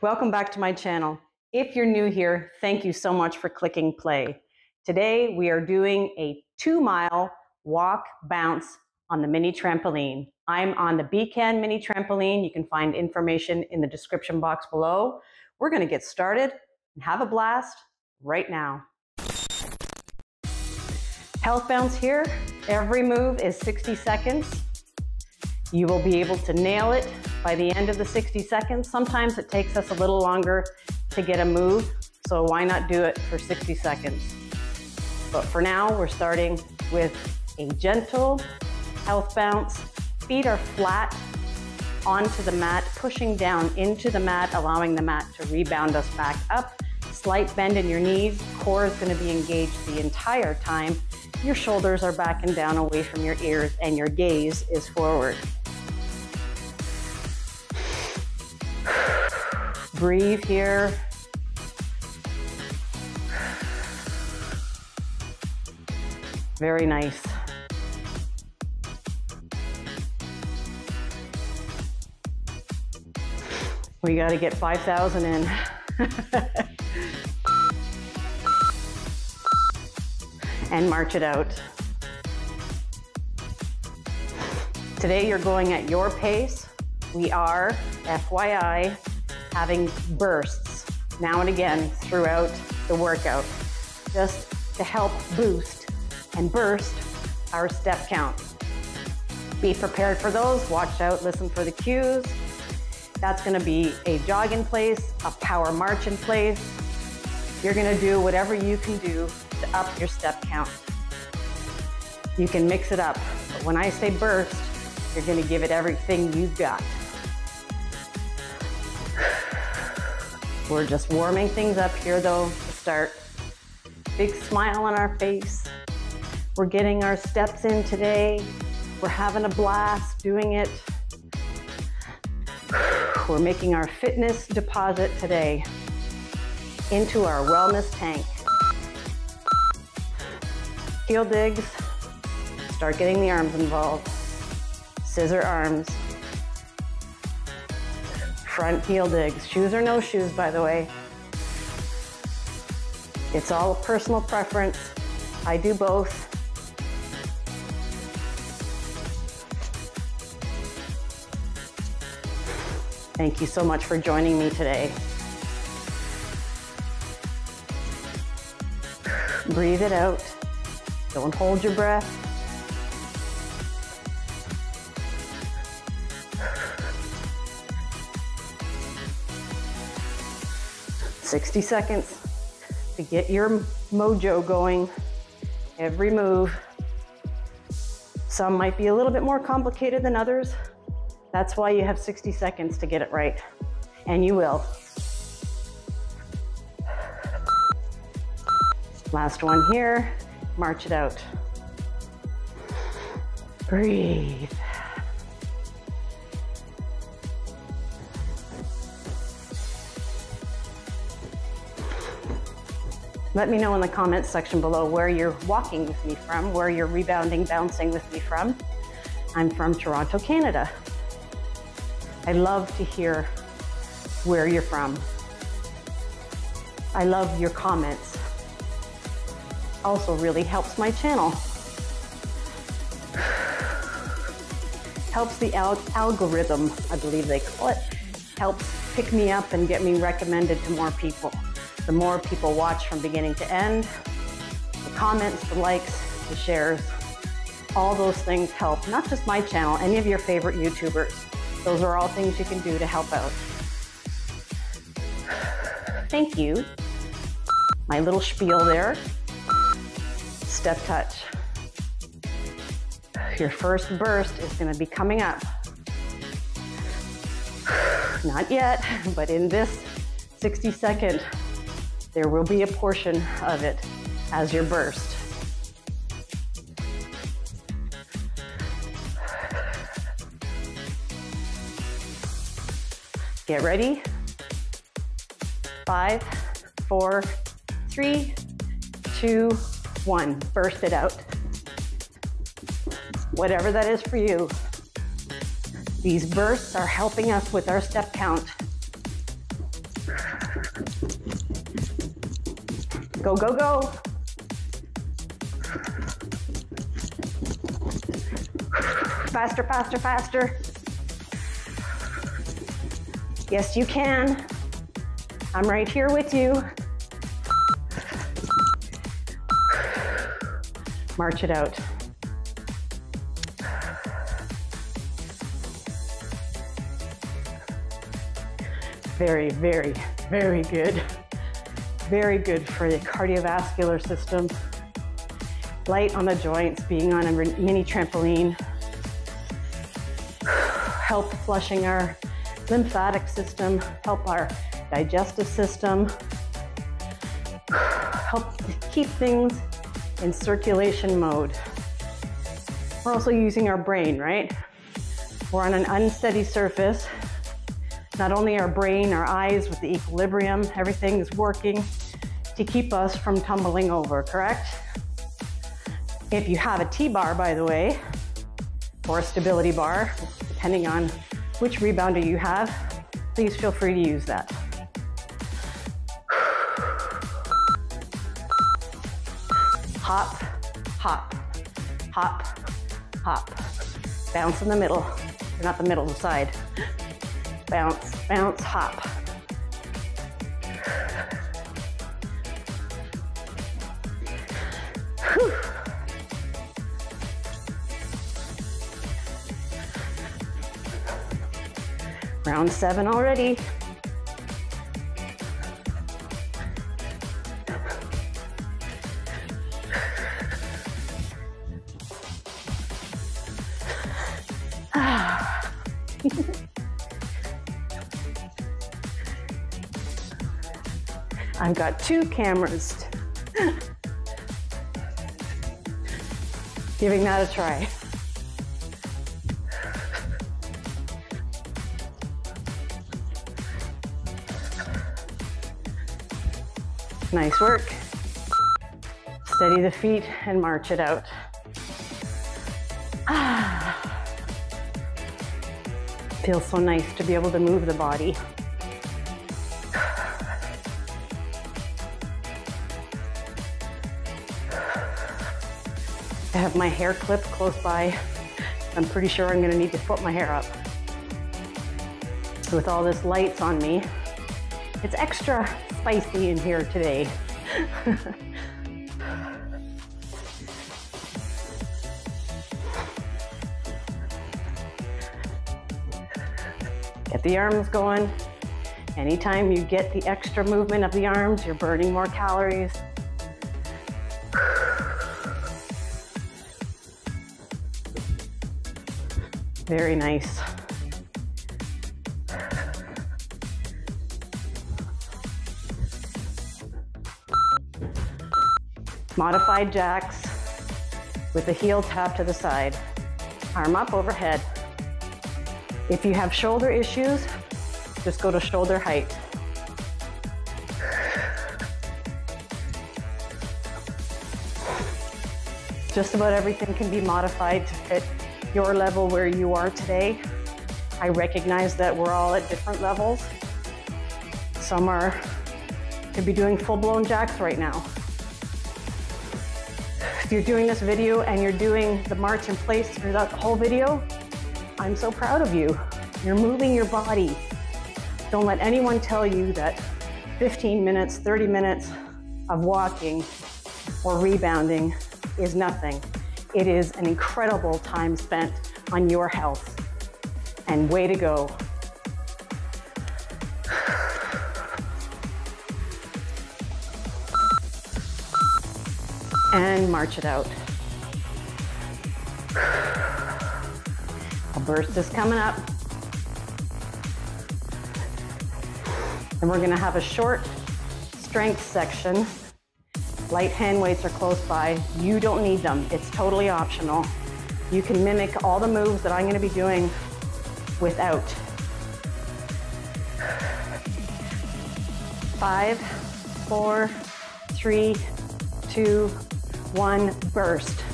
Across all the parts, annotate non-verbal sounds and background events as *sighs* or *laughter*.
Welcome back to my channel. If you're new here, thank you so much for clicking play. Today we are doing a two mile walk bounce on the mini trampoline. I'm on the BCAN mini trampoline. You can find information in the description box below. We're gonna get started and have a blast right now. Health bounce here. Every move is 60 seconds. You will be able to nail it by the end of the 60 seconds. Sometimes it takes us a little longer to get a move, so why not do it for 60 seconds? But for now, we're starting with a gentle health bounce. Feet are flat onto the mat, pushing down into the mat, allowing the mat to rebound us back up. Slight bend in your knees, core is gonna be engaged the entire time. Your shoulders are back and down away from your ears and your gaze is forward. Breathe here. Very nice. We got to get 5,000 in. *laughs* and march it out. Today you're going at your pace. We are, FYI, having bursts now and again throughout the workout just to help boost and burst our step count. Be prepared for those, watch out, listen for the cues. That's gonna be a jog in place, a power march in place. You're gonna do whatever you can do to up your step count. You can mix it up, but when I say burst, you're gonna give it everything you've got. We're just warming things up here though to start. Big smile on our face. We're getting our steps in today. We're having a blast doing it. *sighs* We're making our fitness deposit today into our wellness tank. Heel digs, start getting the arms involved. Scissor arms, front heel digs. Shoes or no shoes, by the way. It's all a personal preference. I do both. Thank you so much for joining me today. Breathe it out. Don't hold your breath. 60 seconds to get your mojo going. Every move. Some might be a little bit more complicated than others. That's why you have 60 seconds to get it right. And you will. Last one here. March it out. Breathe. Let me know in the comments section below where you're walking with me from, where you're rebounding, bouncing with me from. I'm from Toronto, Canada. I love to hear where you're from. I love your comments. Also really helps my channel. *sighs* helps the al algorithm, I believe they call it. Helps pick me up and get me recommended to more people the more people watch from beginning to end. The comments, the likes, the shares, all those things help, not just my channel, any of your favorite YouTubers. Those are all things you can do to help out. Thank you. My little spiel there. Step touch. Your first burst is gonna be coming up. *sighs* Not yet, *laughs* but in this 60 second there will be a portion of it as your burst. Get ready. Five, four, three, two, one. Burst it out. Whatever that is for you. These bursts are helping us with our step count. Go, go, go. Faster, faster, faster. Yes, you can. I'm right here with you. March it out. Very, very, very good. Very good for the cardiovascular system. Light on the joints, being on a mini trampoline. *sighs* Help flushing our lymphatic system, help our digestive system, *sighs* help keep things in circulation mode. We're also using our brain, right? We're on an unsteady surface. Not only our brain, our eyes with the equilibrium, everything is working to keep us from tumbling over, correct? If you have a T-bar, by the way, or a stability bar, depending on which rebounder you have, please feel free to use that. Hop, hop, hop, hop. Bounce in the middle, not the middle, the side. Bounce, bounce, hop. Whew. Round seven already. I've got two cameras. *laughs* Giving that a try. Nice work. Steady the feet and march it out. Ah. Feels so nice to be able to move the body. Have my hair clip close by. I'm pretty sure I'm gonna need to put my hair up. With all this lights on me, it's extra spicy in here today. *laughs* get the arms going. Anytime you get the extra movement of the arms, you're burning more calories. Very nice. Modified jacks with the heel tap to the side. Arm up overhead. If you have shoulder issues, just go to shoulder height. Just about everything can be modified to fit your level where you are today. I recognize that we're all at different levels. Some are could be doing full-blown jacks right now. If you're doing this video and you're doing the march in place throughout the whole video, I'm so proud of you. You're moving your body. Don't let anyone tell you that 15 minutes, 30 minutes of walking or rebounding is nothing. It is an incredible time spent on your health. And way to go. And march it out. A burst is coming up. And we're gonna have a short strength section Light hand weights are close by. You don't need them. It's totally optional. You can mimic all the moves that I'm gonna be doing without. Five, four, three, two, one, burst.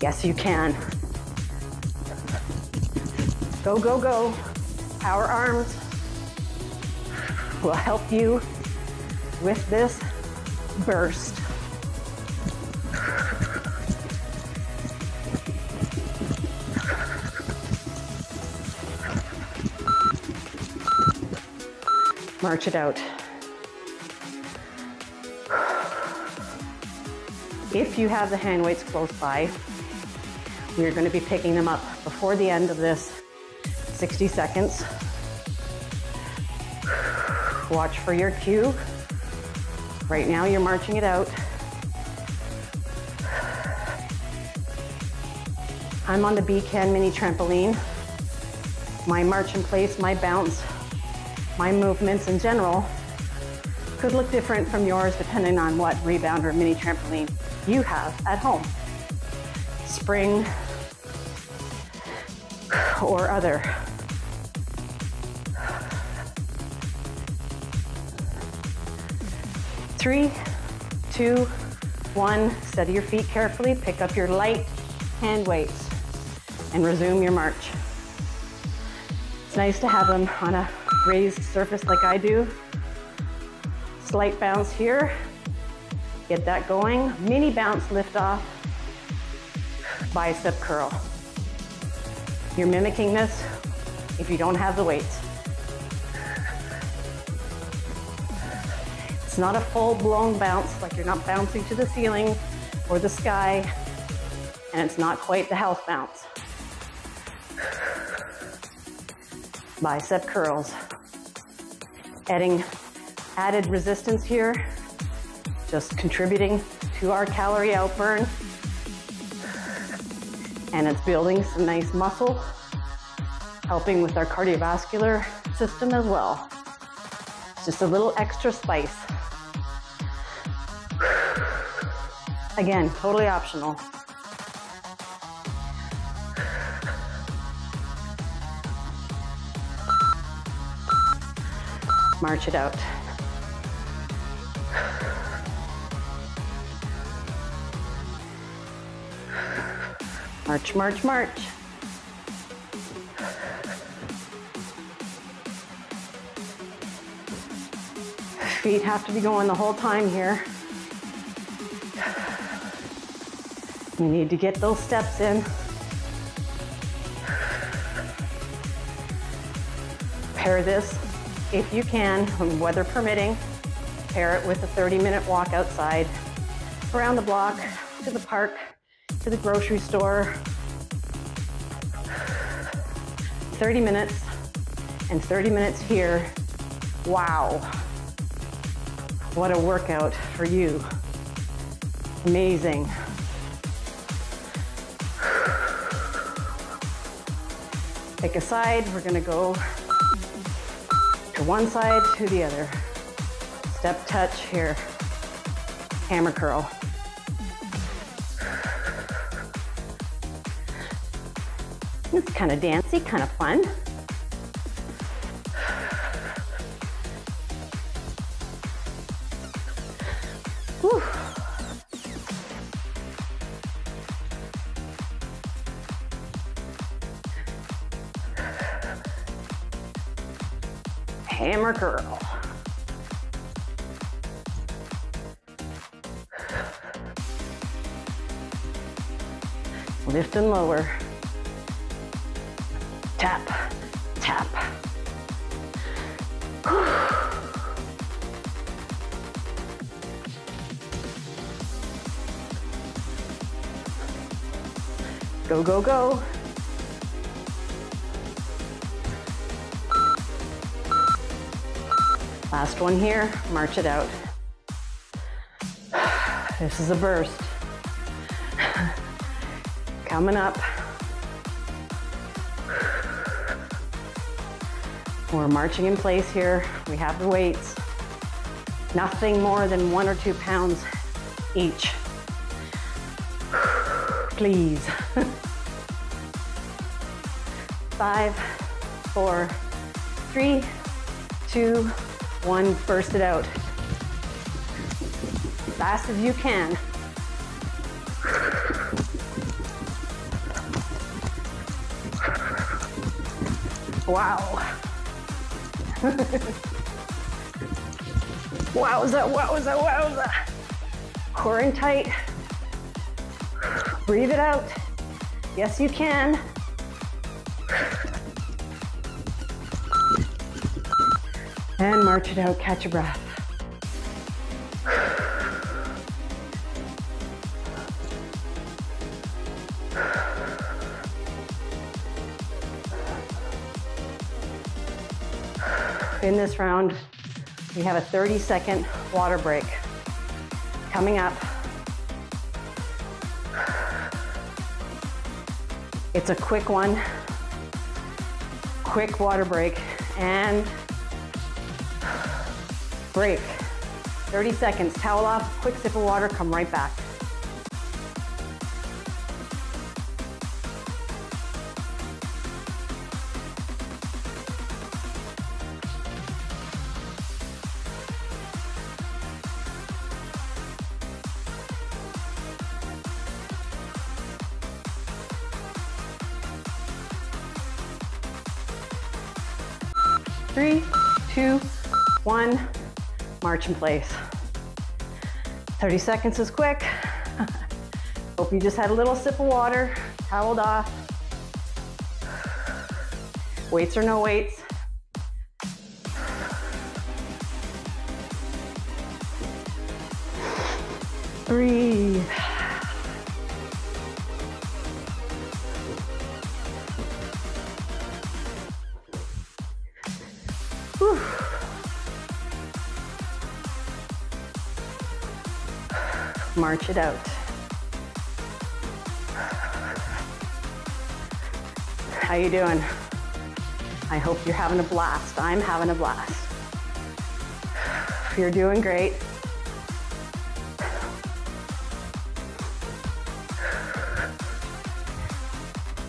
Yes, you can. Go, go, go. Power arms will help you with this burst. March it out. If you have the hand weights close by, we're going to be picking them up before the end of this 60 seconds. Watch for your cue. Right now you're marching it out. I'm on the BCAN mini trampoline. My march in place, my bounce, my movements in general could look different from yours depending on what rebound or mini trampoline you have at home. Spring or other. Three, two, one, steady your feet carefully, pick up your light hand weights and resume your march. It's nice to have them on a raised surface like I do. Slight bounce here, get that going. Mini bounce lift off, bicep curl. You're mimicking this if you don't have the weights. It's not a full blown bounce, like you're not bouncing to the ceiling or the sky, and it's not quite the health bounce. Bicep curls. Adding added resistance here, just contributing to our calorie outburn. And it's building some nice muscle, helping with our cardiovascular system as well. It's just a little extra spice. Again, totally optional. March it out. March, march, march. Feet have to be going the whole time here. You need to get those steps in. Pair this, if you can, weather permitting, pair it with a 30 minute walk outside, around the block, to the park, to the grocery store. 30 minutes and 30 minutes here. Wow. What a workout for you. Amazing. Pick a side, we're gonna go to one side, to the other. Step touch here, hammer curl. It's kind of dancy, kind of fun. Go, go. Last one here, march it out. *sighs* This is a burst. *sighs* Coming up. *sighs* We're marching in place here. We have the weights. Nothing more than one or two pounds each. Please. *laughs* Five, four, three, two, one, burst it out. Fast as you can. Wow. *laughs* wowza, wowza, wowza. Core in tight. Breathe it out. Yes, you can. March it out, catch your breath. In this round, we have a 30 second water break. Coming up. It's a quick one. Quick water break and break. 30 seconds, towel off, quick sip of water, come right back. Three, two, one, march in place. 30 seconds is quick. *laughs* Hope you just had a little sip of water, toweled off. Weights or no weights. March it out. How you doing? I hope you're having a blast. I'm having a blast. You're doing great.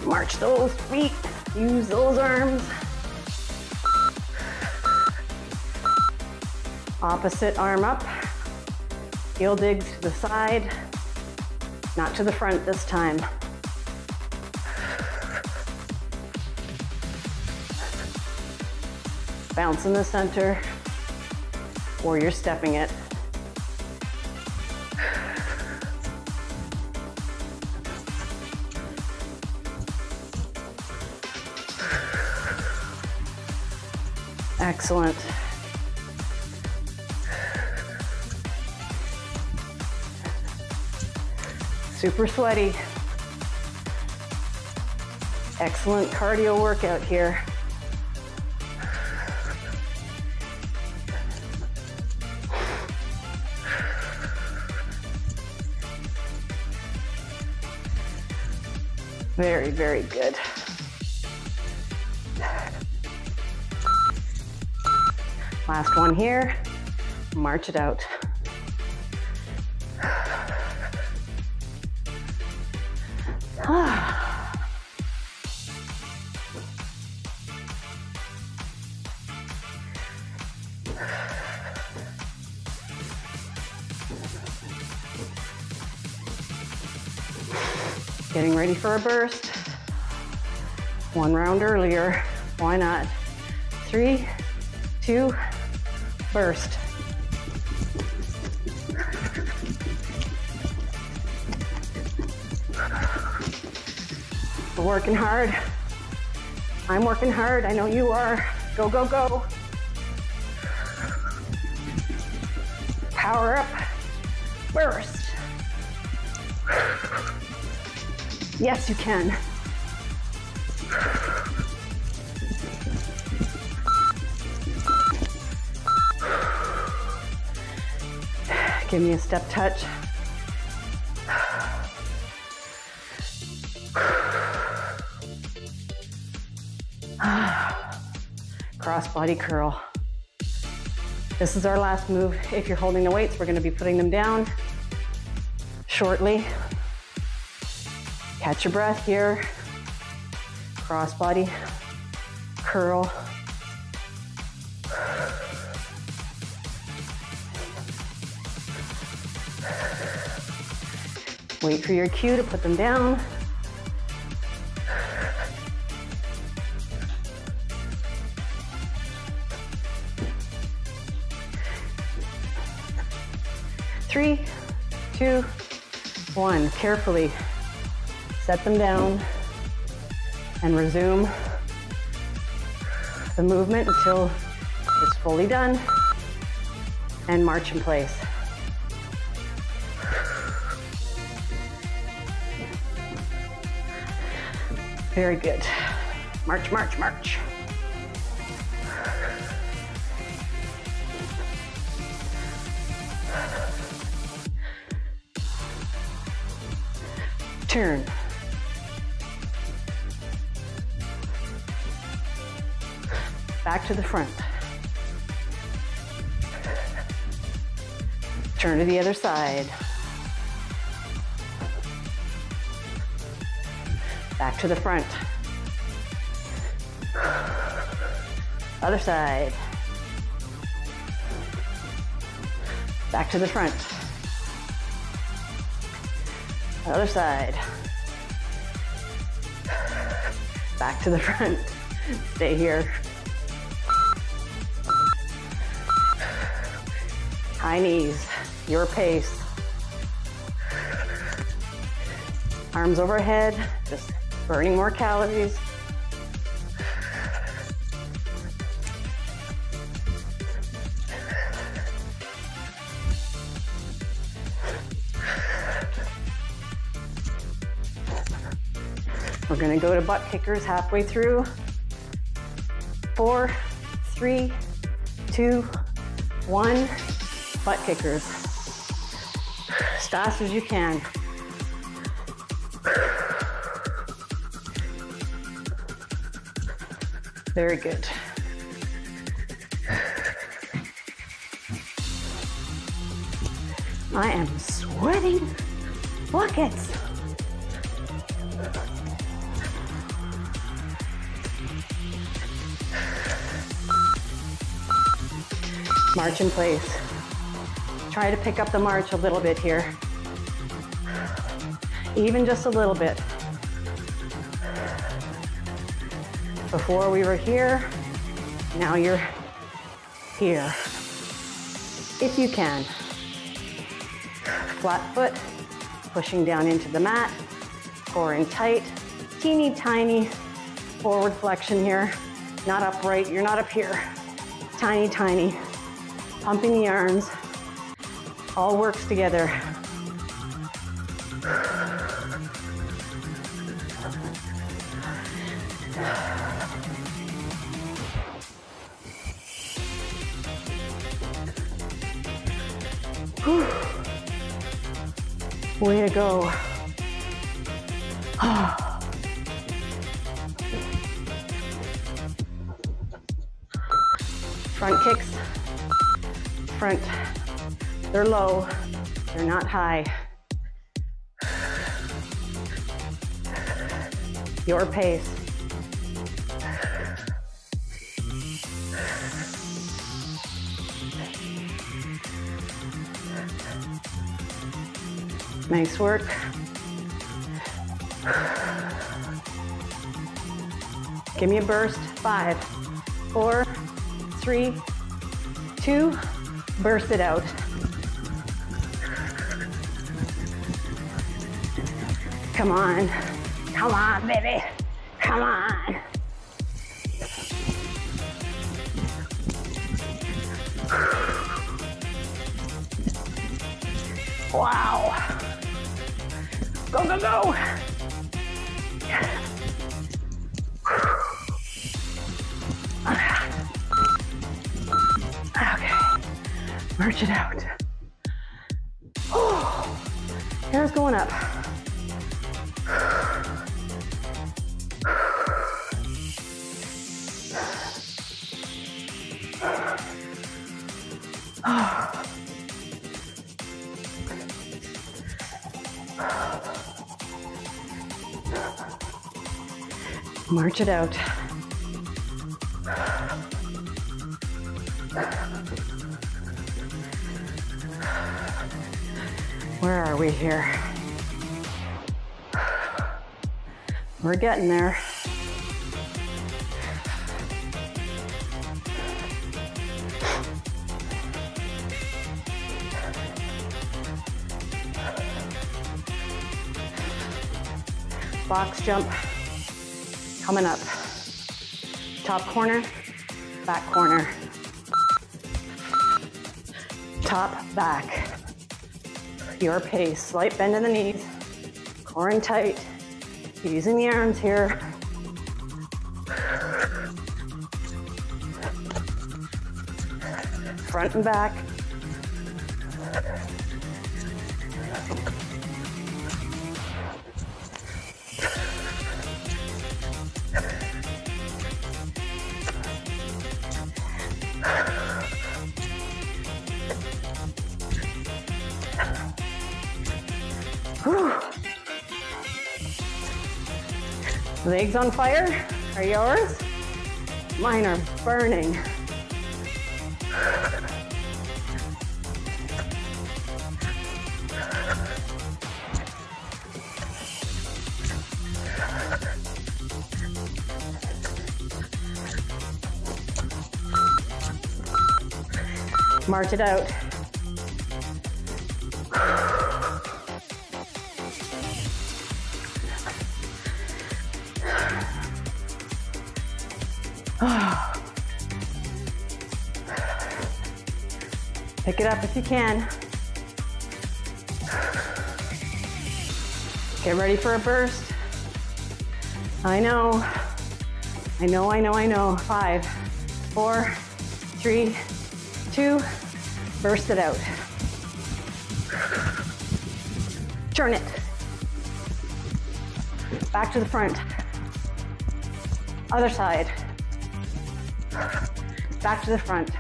March those feet, use those arms. Opposite arm up. Heel digs to the side, not to the front this time. Bounce in the center, or you're stepping it. Excellent. Super sweaty. Excellent cardio workout here. Very, very good. Last one here. March it out. For a burst. One round earlier. Why not? Three, two, burst. We're working hard. I'm working hard. I know you are. Go, go, go. Power up. Burst. Yes, you can. Give me a step touch. Cross body curl. This is our last move. If you're holding the weights, we're gonna be putting them down shortly. Catch your breath here. Crossbody, curl. Wait for your cue to put them down. Three, two, one. Carefully set them down and resume the movement until it's fully done and march in place. Very good. March, march, march. Turn. Back to the front. Turn to the other side. Back to the front. Other side. Back to the front. Other side. Back to the front. Stay here. Knees, your pace. Arms overhead, just burning more calories. We're gonna go to butt kickers halfway through. Four, three, two, one. Butt kickers. As fast as you can. Very good. I am sweating buckets. March in place. Try to pick up the march a little bit here. Even just a little bit. Before we were here, now you're here. If you can. Flat foot, pushing down into the mat, core in tight, teeny tiny forward flexion here. Not upright, you're not up here. Tiny, tiny. Pumping the arms. All works together. Way to go. *sighs* Front kicks, front. They're low, they're not high. Your pace. Nice work. Give me a burst. Five, four, three, two, burst it out. Come on. Come on, baby. Come on. March it out. Where are we here? We're getting there. Box jump coming up. Top corner, back corner. Top, back. Your pace, slight bend in the knees, core and tight. Using the arms here. Front and back. Legs on fire are yours. Mine are burning. March it out. Pick it up if you can. Get ready for a burst. I know. I know, I know, I know. Five, four, three, two, burst it out. Turn it. Back to the front. Other side. Back to the front.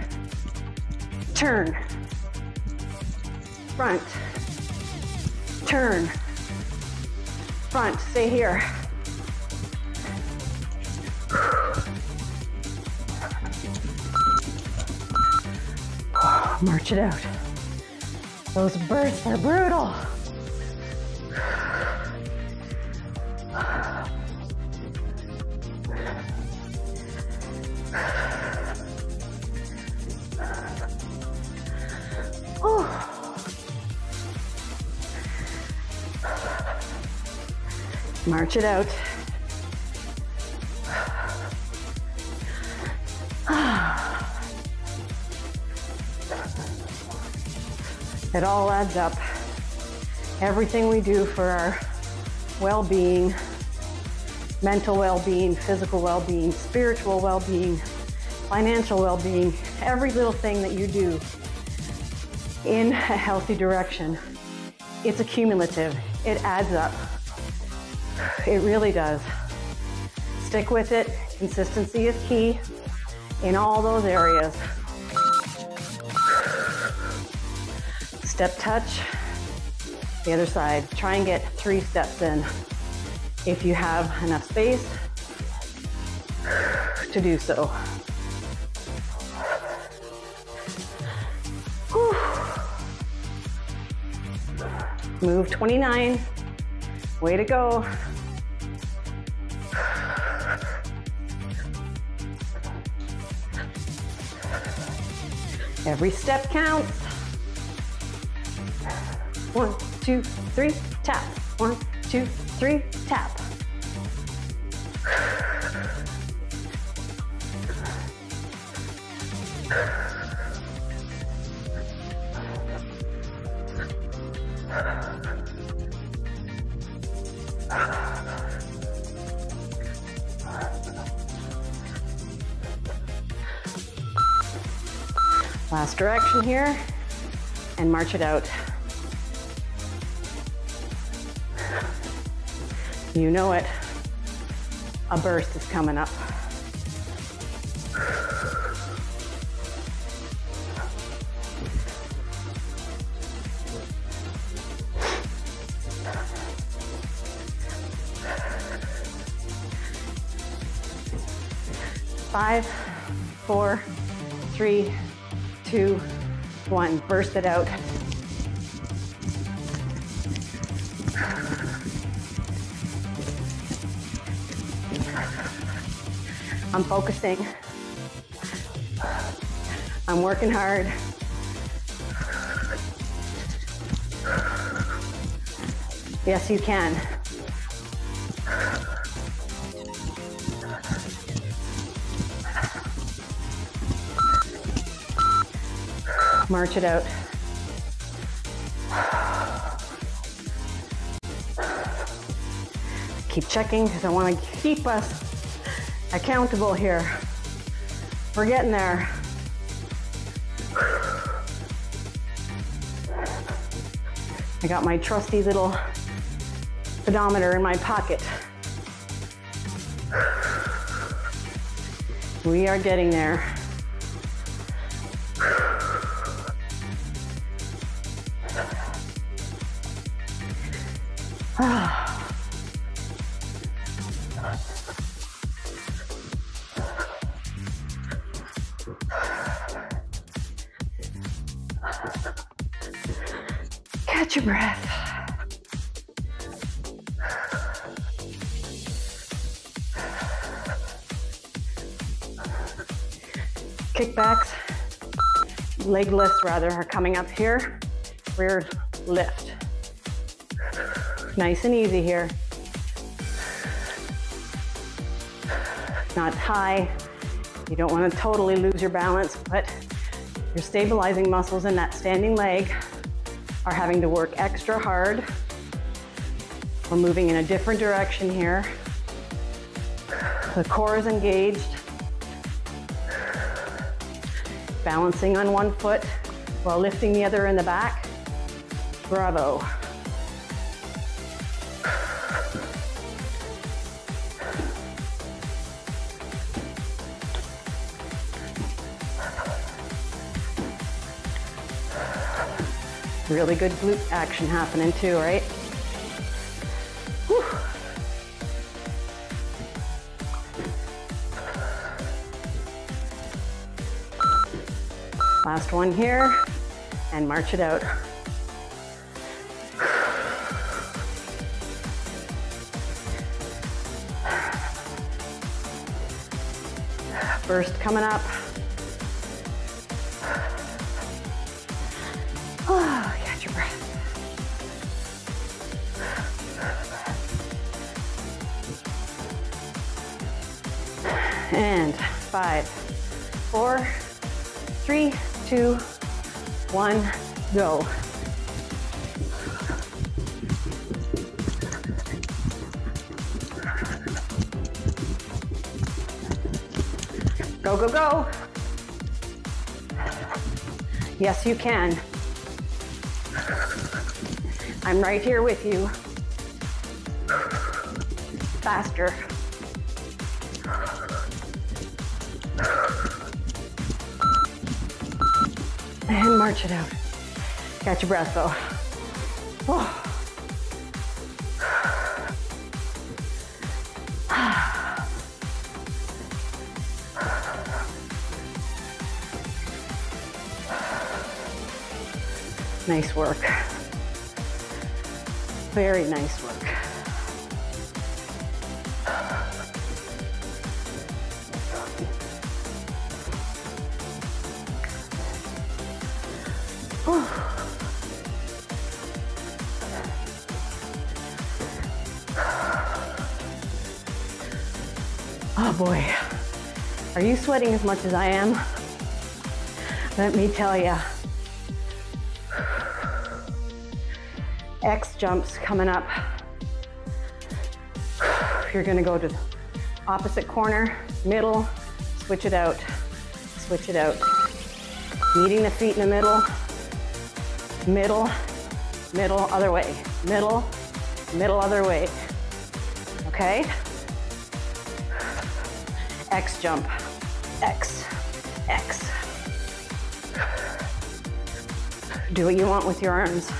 Turn. Front. Turn. Front. Stay here. *sighs* March it out. Those bursts are brutal. March it out. It all adds up. Everything we do for our well-being, mental well-being, physical well-being, spiritual well-being, financial well-being, every little thing that you do in a healthy direction, it's accumulative. It adds up. It really does. Stick with it. Consistency is key in all those areas. Step touch, the other side. Try and get three steps in if you have enough space to do so. Whew. Move 29. Way to go. Every step counts. One, two, three, tap. One, two, three, tap. *sighs* *sighs* Last direction here and march it out. You know it. A burst is coming up. Burst it out. I'm focusing. I'm working hard. Yes, you can. March it out. Keep checking because I want to keep us accountable here. We're getting there. I got my trusty little pedometer in my pocket. We are getting there. Leg lifts rather, are coming up here. Rear lift. Nice and easy here. Not high. You don't want to totally lose your balance, but your stabilizing muscles in that standing leg are having to work extra hard. We're moving in a different direction here. The core is engaged. Balancing on one foot while lifting the other in the back. Bravo. Really good glute action happening too, right? One here, and march it out. Burst coming up. Oh, catch your breath. And five, two, one, go. Go, go, go. Yes, you can. I'm right here with you. Faster. March it out. Catch your breath though. Oh. *sighs* Nice work. Very nice work. You sweating as much as I am? Let me tell you. X jumps coming up. You're gonna go to the opposite corner, middle, switch it out, switch it out. Meeting the feet in the middle, middle, middle, other way, middle, middle, other way. Okay? X jump, X, X. Do what you want with your arms.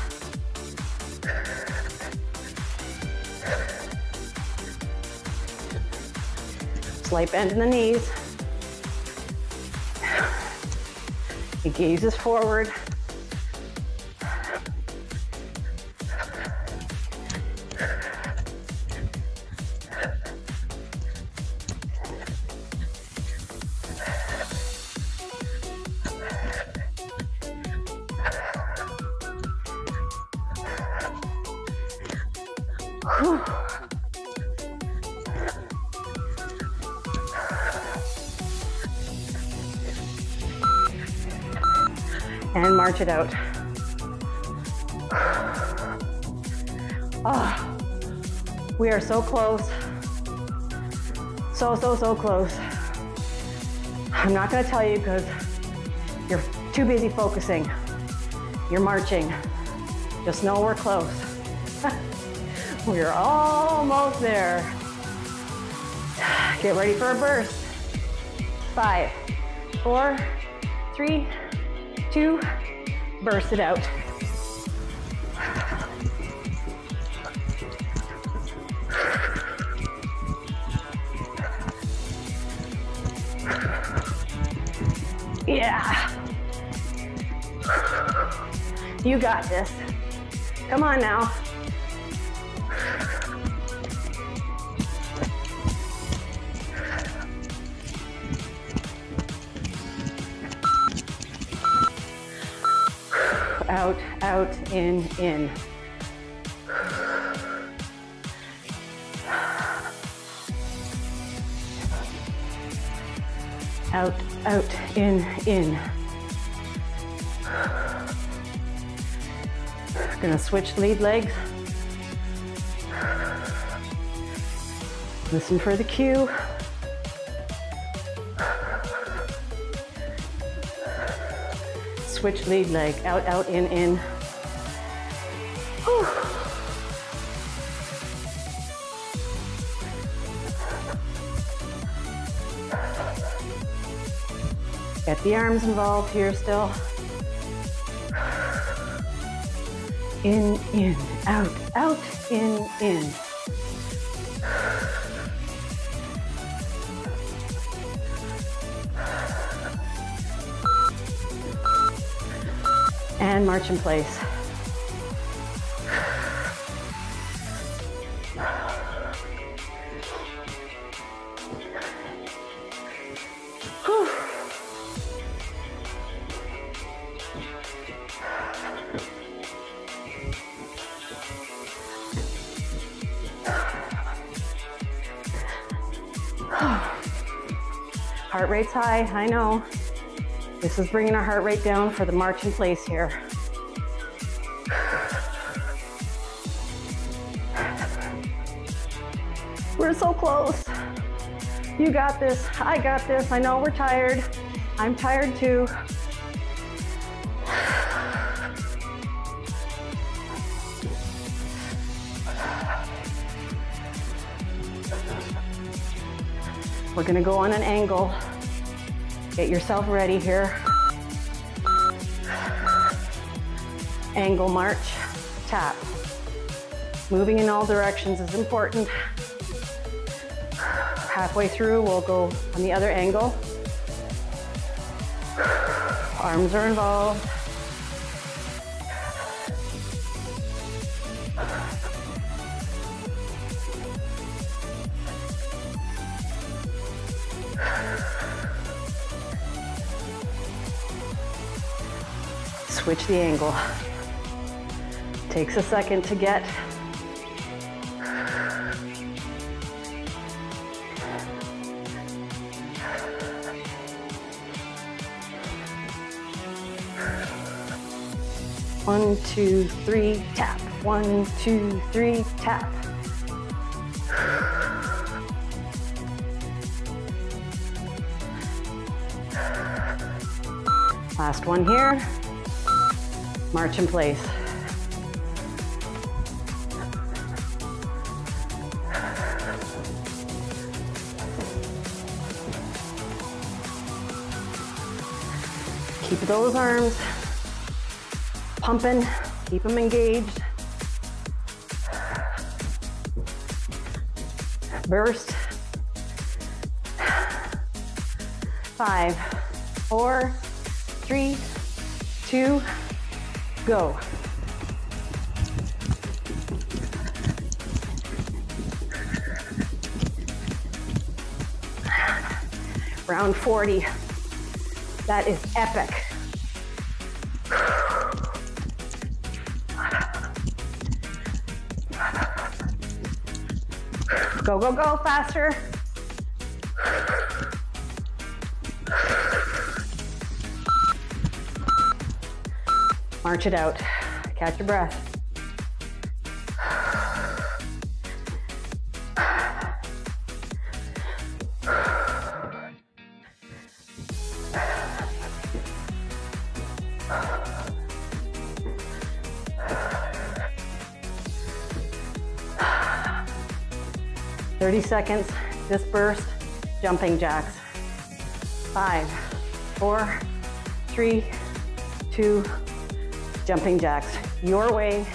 Slight bend in the knees. He gazes forward. March it out. Oh, *sighs* we are so close. So, so, so close. I'm not gonna tell you because you're too busy focusing. You're marching. Just know we're close. *laughs* we're almost there. *sighs* Get ready for a burst. Five, four, three, two, burst it out. Yeah. You got this. Come on now. Out, out, in, in. Out, out, in, in. Gonna switch lead legs. Listen for the cue. Switch lead leg, out, out, in, in. Whew. Get the arms involved here still. In, in, out, out, in, in. March in place. *sighs* Heart rate's high, I know. This is bringing our heart rate down for the march in place here. We're so close. You got this. I got this. I know we're tired. I'm tired too. We're gonna go on an angle. Get yourself ready here. Angle march, tap. Moving in all directions is important. Halfway through, we'll go on the other angle. *sighs* Arms are involved. *sighs* Switch the angle. Takes a second to get. Two, three, tap. One, two, three, tap. Last one here. March in place. Keep those arms pumping, keep them engaged. Burst. Five, four, three, two, go. Round 40. That is epic. Go, go, go, faster. March it out. Catch your breath. Thirty seconds. This burst, jumping jacks. Five, four, three, two, jumping jacks. Your way,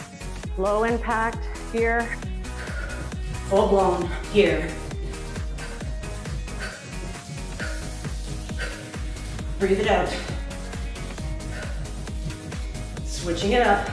low impact here, full blown here. Breathe it out. Switching it up.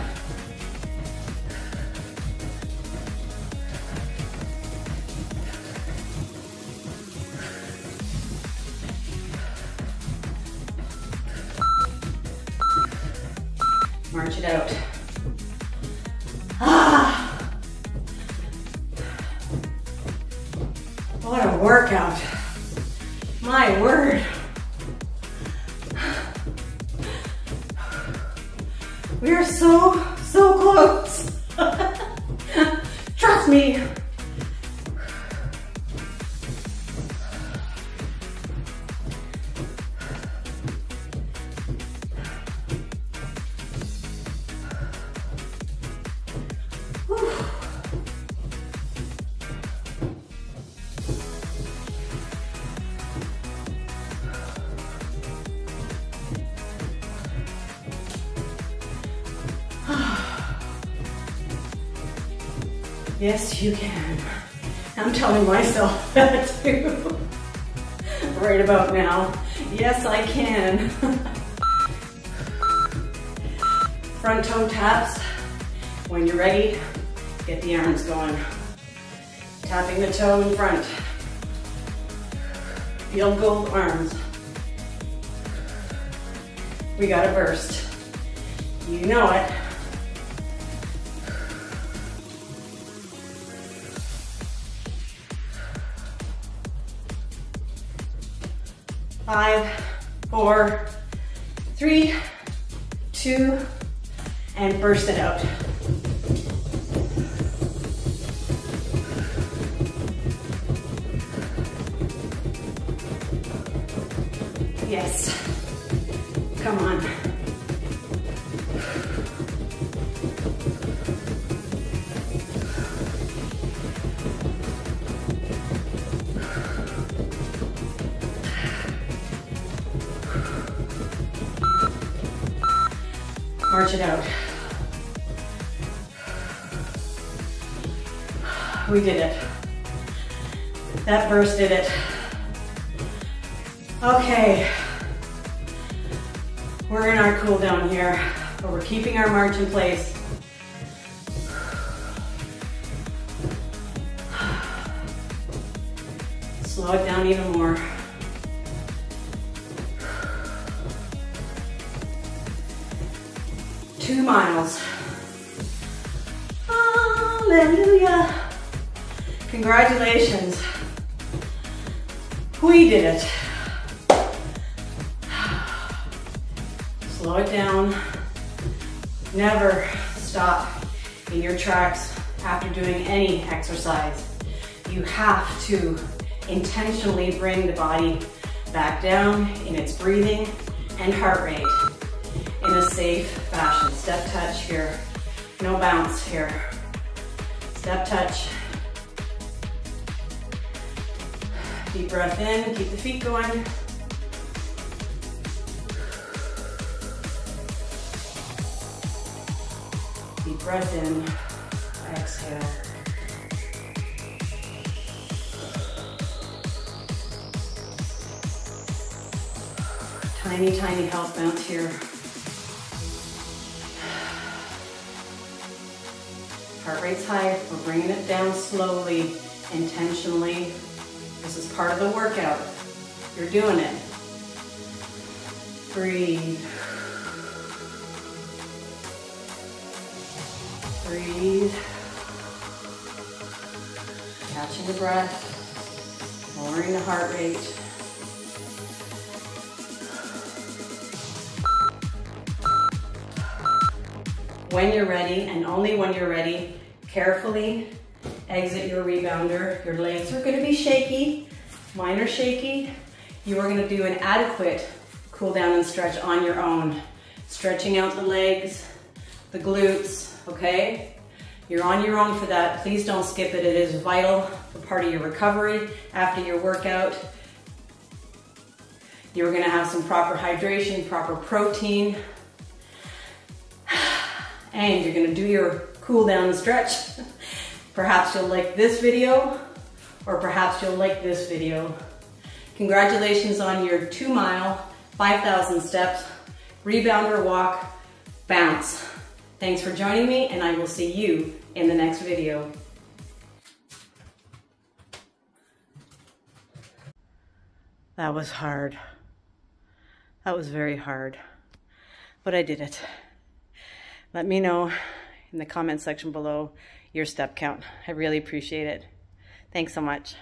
Yes, you can. I'm telling myself *laughs* that too. right about now. Yes, I can. *laughs* Front toe taps. When you're ready, get the arms going. Tapping the toe in front. Field goal arms. We got a burst. You know it. Five, four, three, two, and burst it out. Cool down here, but we're keeping our march in place. Slow it down even more. Two miles. Hallelujah. Congratulations. We did it. Slow it down. Never stop in your tracks after doing any exercise. You have to intentionally bring the body back down in its breathing and heart rate in a safe fashion. Step touch here. No bounce here. Step touch. Deep breath in, keep the feet going. Breath in, exhale. Tiny, tiny health bounce here. Heart rate's high, we're bringing it down slowly, intentionally. This is part of the workout. You're doing it. Breathe. Breathe. Breath, lowering the heart rate. when you're ready and only when you're ready, carefully exit your rebounder. Your legs are gonna be shaky. Mine are shaky. You are gonna do an adequate cool down and stretch on your own. Stretching out the legs, the glutes, okay? You're on your own for that. Please don't skip it. It is vital for part of your recovery after your workout. You're gonna have some proper hydration, proper protein, *sighs* and you're gonna do your cool down stretch. *laughs* Perhaps you'll like this video, or perhaps you'll like this video. Congratulations on your two mile, 5,000 steps, rebounder walk, bounce. Thanks for joining me and I will see you in the next video. That was hard. That was very hard, but I did it. Let me know in the comment section below your step count. I really appreciate it. Thanks so much.